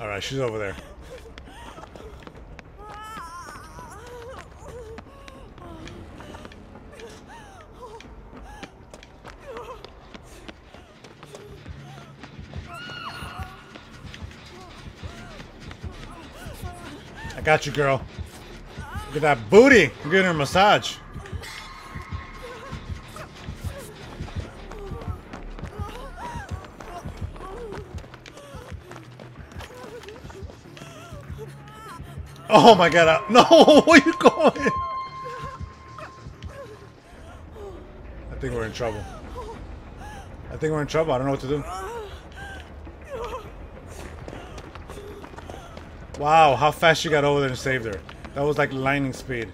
Alright, she's over there. I got you, girl. Look at that booty. I'm getting her massage. Oh my god. I, no, where you going? I think we're in trouble. I think we're in trouble. I don't know what to do. Wow, how fast she got over there and saved her. That was like lightning speed.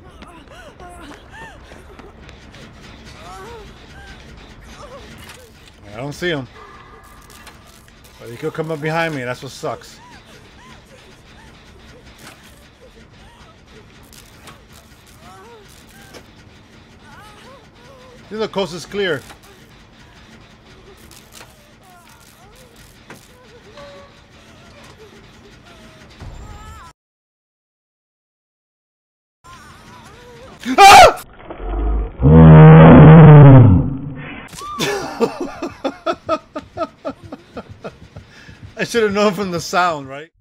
I don't see him. But he could come up behind me, that's what sucks. This the coast is clear. Ah! I should have known from the sound, right?